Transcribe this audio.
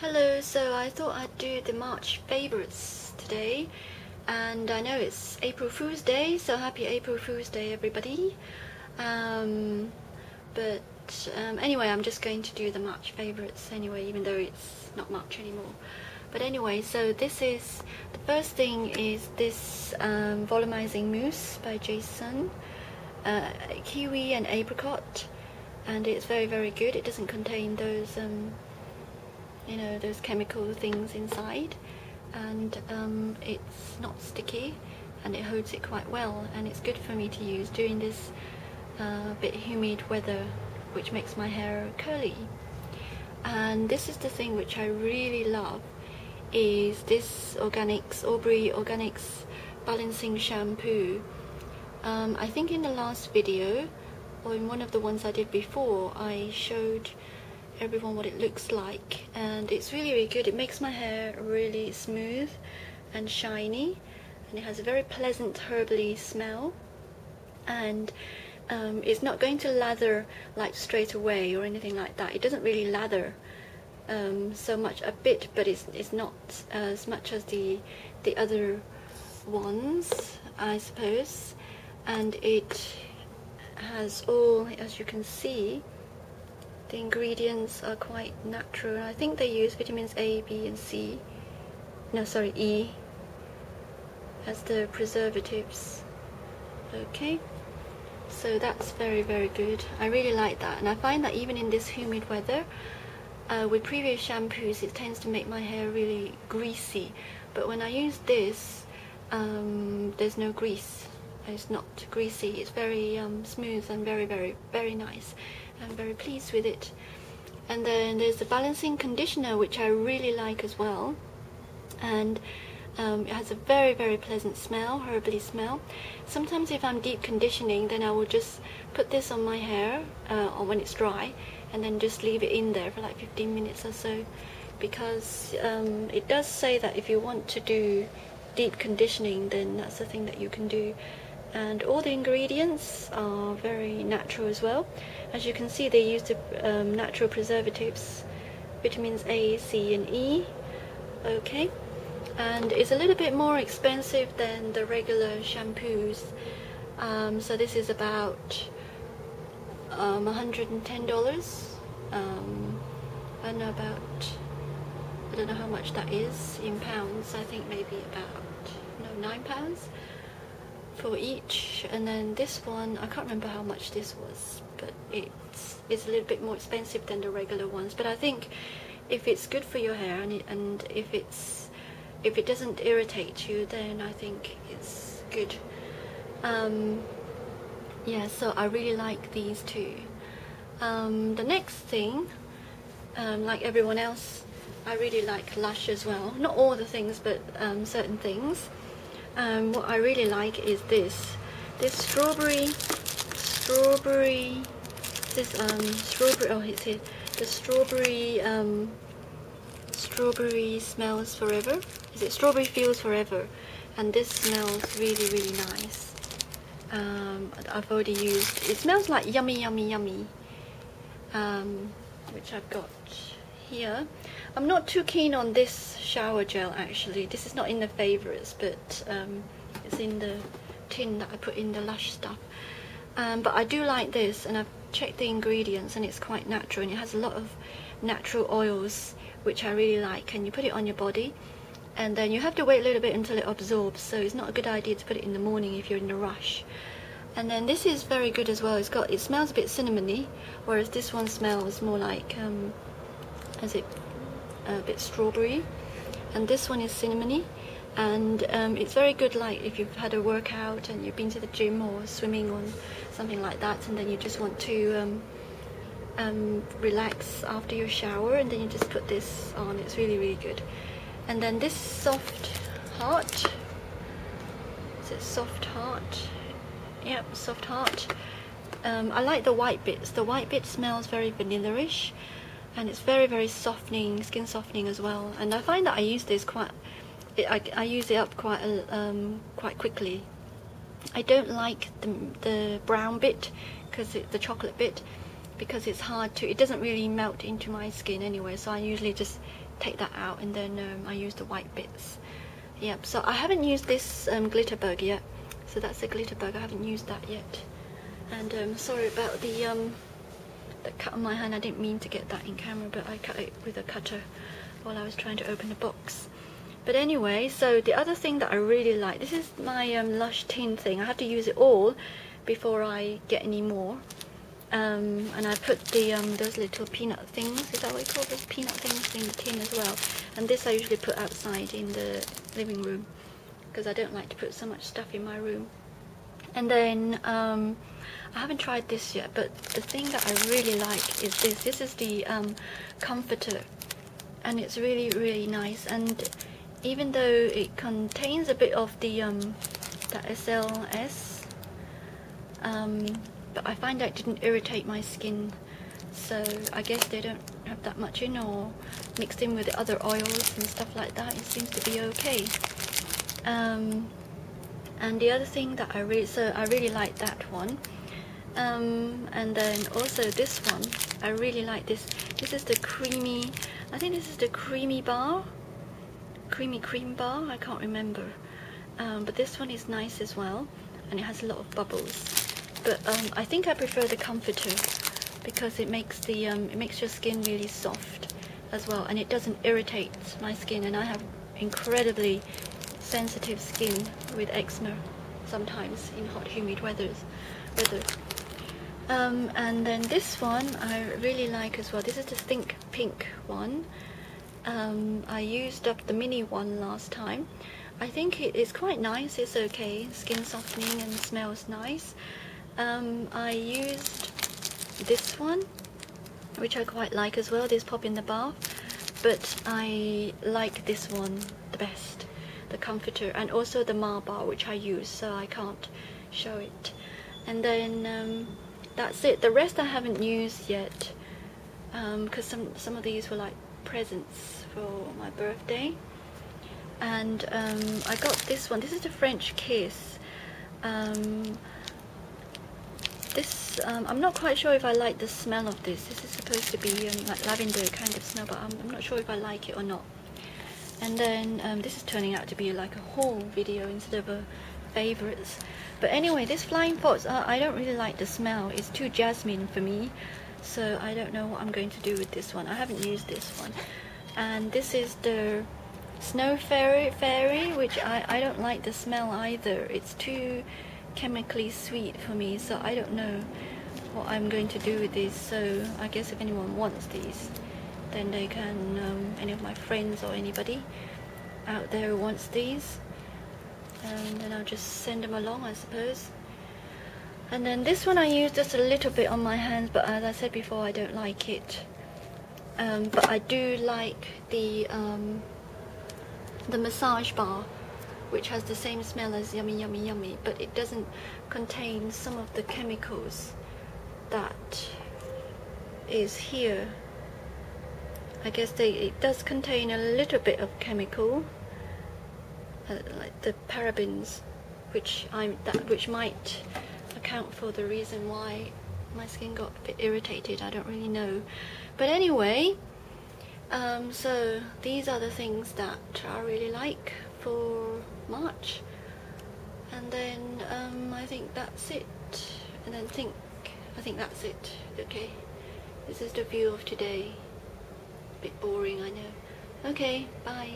Hello, so I thought I'd do the March favourites today and I know it's April Fool's Day, so happy April Fool's Day everybody. Um, but um, anyway, I'm just going to do the March favourites anyway, even though it's not March anymore. But anyway, so this is, the first thing is this um, volumizing mousse by Jason, uh, kiwi and apricot, and it's very very good. It doesn't contain those um, you know those chemical things inside. And um, it's not sticky and it holds it quite well. And it's good for me to use during this uh, bit humid weather which makes my hair curly. And this is the thing which I really love is this Organics Aubrey Organics balancing shampoo. Um, I think in the last video or in one of the ones I did before I showed everyone what it looks like and it's really really good. It makes my hair really smooth and shiny and it has a very pleasant herbally smell and um, it's not going to lather like straight away or anything like that. It doesn't really lather um, so much a bit but it's, it's not as much as the the other ones I suppose. And it has all as you can see the ingredients are quite natural. I think they use vitamins A, B and C, no sorry E, as the preservatives. Okay, so that's very very good. I really like that and I find that even in this humid weather, uh, with previous shampoos it tends to make my hair really greasy but when I use this um, there's no grease it's not greasy it's very um, smooth and very very very nice I'm very pleased with it. And then there's the balancing conditioner, which I really like as well. And um, it has a very, very pleasant smell, herbally smell. Sometimes if I'm deep conditioning, then I will just put this on my hair, uh, or when it's dry, and then just leave it in there for like 15 minutes or so. Because um, it does say that if you want to do deep conditioning, then that's the thing that you can do and all the ingredients are very natural as well. As you can see they use the um, natural preservatives, vitamins A, C and E. Okay, and it's a little bit more expensive than the regular shampoos. Um, so this is about um, $110. Um, I don't know about, I don't know how much that is in pounds. I think maybe about, no, nine pounds for each and then this one I can't remember how much this was but it's it's a little bit more expensive than the regular ones. But I think if it's good for your hair and, it, and if it's if it doesn't irritate you then I think it's good. Um, yeah so I really like these two. Um, the next thing um, like everyone else I really like Lush as well. Not all the things but um, certain things um, what I really like is this. This strawberry strawberry this um strawberry oh it's here. The strawberry um strawberry smells forever. Is it strawberry feels forever? And this smells really really nice. Um, I've already used it smells like yummy yummy yummy. Um, which I've got here I'm not too keen on this shower gel actually. This is not in the favourites, but um, it's in the tin that I put in the Lush stuff. Um, but I do like this, and I've checked the ingredients, and it's quite natural, and it has a lot of natural oils, which I really like. And you put it on your body, and then you have to wait a little bit until it absorbs. So it's not a good idea to put it in the morning if you're in a rush. And then this is very good as well. It's got it smells a bit cinnamony, whereas this one smells more like um, as it a bit strawberry? And this one is cinnamony. And um, it's very good like if you've had a workout and you've been to the gym or swimming or something like that and then you just want to um, um, relax after your shower and then you just put this on. It's really really good. And then this soft heart. Is it soft heart? Yep soft heart. Um, I like the white bits. The white bit smells very vanilla-ish and it's very very softening skin softening as well. And I find that I use this quite I, I use it up quite um, quite quickly. I don't like the, the brown bit because the chocolate bit because it's hard to it doesn't really melt into my skin anyway. So I usually just take that out and then um, I use the white bits. Yep so I haven't used this um, Glitterbug yet. So that's the glitter bug. I haven't used that yet. And um, sorry about the um, the cut on my hand I didn't mean to get that in camera but I cut it with a cutter while I was trying to open the box but anyway so the other thing that I really like this is my um, Lush tin thing I have to use it all before I get any more um, and I put the um, those little peanut things, is that what you call those peanut things in the tin as well. And this I usually put outside in the living room because I don't like to put so much stuff in my room. And then um, I haven't tried this yet, but the thing that I really like is this. This is the um, comforter, and it's really really nice. And even though it contains a bit of the um, the SLS, um, but I find that didn't irritate my skin so I guess they don't have that much in or mixed in with the other oils and stuff like that it seems to be okay um, and the other thing that I really so I really like that one um, and then also this one I really like this. This is the creamy I think this is the creamy bar. Creamy cream bar I can't remember. Um, but this one is nice as well and it has a lot of bubbles. But um, I think I prefer the comforter because it makes the um, it makes your skin really soft as well and it doesn't irritate my skin. And I have incredibly sensitive skin with eczema sometimes in hot humid weathers weather um, and then this one I really like as well. This is the Think Pink one. Um, I used up the mini one last time. I think it is quite nice. It's okay. Skin softening and smells nice. Um, I used this one which I quite like as well this pop in the bath. But I like this one the best the comforter and also the Mar bar which I use so I can't show it. And then um, that's it the rest I haven't used yet because um, some some of these were like presents for my birthday and um, I got this one this is the French Kiss um, this, um, I'm not quite sure if I like the smell of this. This is supposed to be um, like lavender kind of smell, but I'm, I'm, not sure if I like it or not. And then um, this is turning out to be like a haul video instead of a favorites. But anyway, this Flying Fox, uh, I don't really like the smell. It's too jasmine for me. So I don't know what I'm going to do with this one. I haven't used this one. And this is the Snow Fairy, Fairy which I, I don't like the smell either. It's too chemically sweet for me so I don't know what I'm going to do with these so I guess if anyone wants these then they can um, any of my friends or anybody out there wants these and then I'll just send them along I suppose. And then this one I use just a little bit on my hands but as I said before I don't like it. Um, but I do like the um, the massage bar which has the same smell as yummy yummy yummy but it doesn't contain some of the chemicals that is here. I guess they it does contain a little bit of chemical uh, like the parabens which I'm that which might account for the reason why my skin got a bit irritated I don't really know. But anyway um, so these are the things that I really like for March. And then um, I think that's it. And then think I think that's it. Okay. This is the view of today. A bit boring I know. Okay bye